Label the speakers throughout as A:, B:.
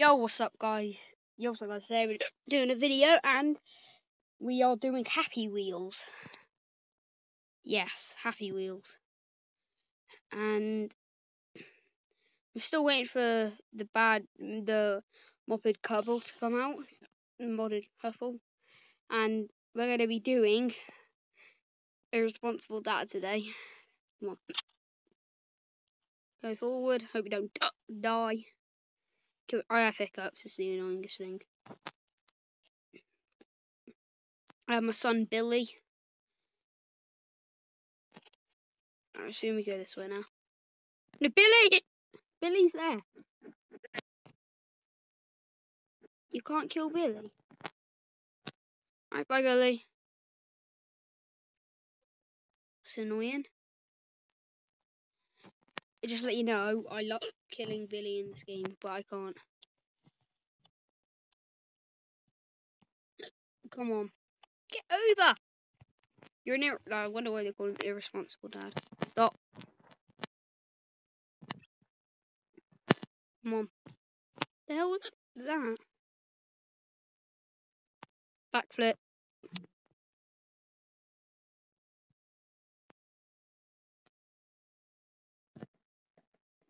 A: Yo, what's up, guys? Yo, what's up, guys? Today we're doing a video and we are doing Happy Wheels. Yes, Happy Wheels. And we're still waiting for the bad, the modded couple to come out. Modded couple. And we're going to be doing Irresponsible Dad today. Come on. Go forward. Hope you don't die. I have hiccups, it's the annoyingest thing. I have my son Billy. I assume we go this way now. No, Billy! Billy's there. You can't kill Billy. Alright, bye Billy. It's annoying. Just let you know, I love killing Billy in this game, but I can't. Come on. Get over! You're an ir- I wonder why they call him irresponsible dad. Stop. Come on. The hell was that? Backflip.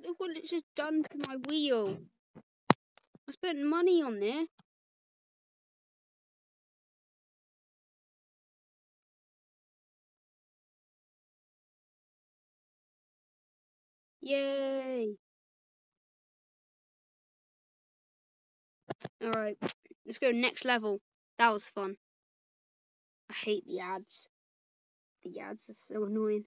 A: Look what it's just done to my wheel. I spent money on this. Yay! Alright, let's go next level. That was fun. I hate the ads. The ads are so annoying.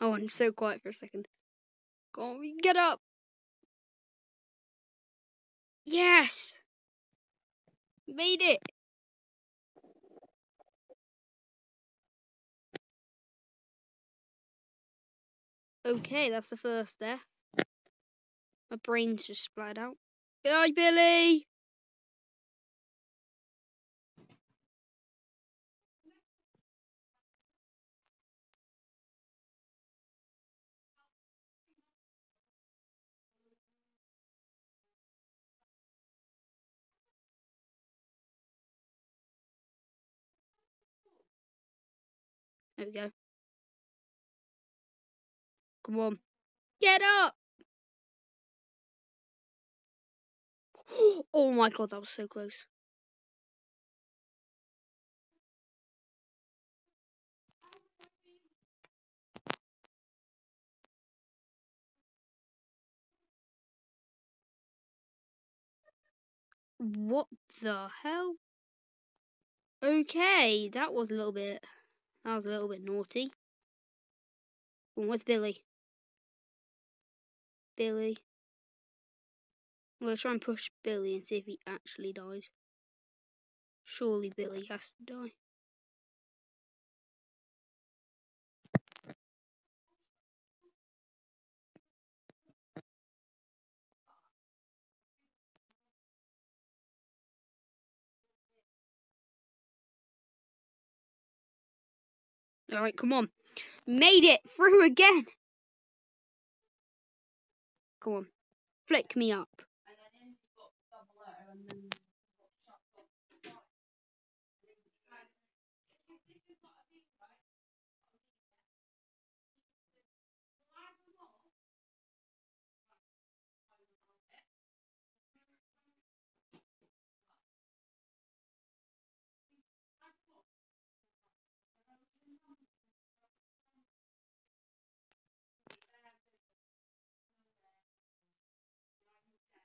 A: Oh, I'm so quiet for a second. Go on, get up. Yes! Made it! Okay, that's the first there. My brain's just splattered out. Bye, Billy! There we go. Come on. Get up! Oh my god, that was so close. What the hell? Okay, that was a little bit, that was a little bit naughty. Oh, where's Billy? Billy. I'm gonna try and push Billy and see if he actually dies. Surely Billy has to die. Alright, come on. Made it through again. Come on. Flick me up.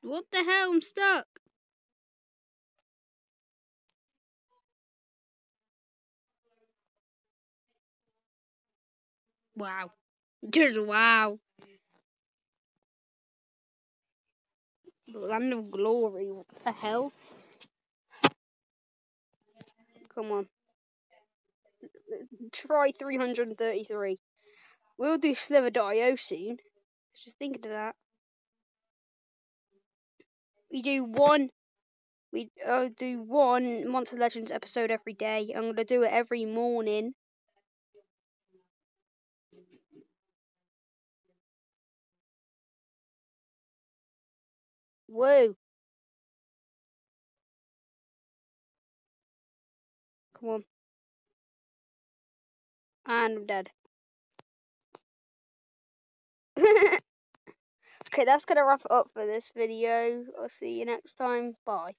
A: What the hell? I'm stuck. Wow. Just wow. Land of glory. What the hell? Come on. Try 333. We'll do Slither.io soon. Just thinking of that. We do one. We uh, do one Monster Legends episode every day. I'm gonna do it every morning. Whoa. Come on. And I'm dead. okay, that's to wrap up for this video. I'll see you next time. Bye.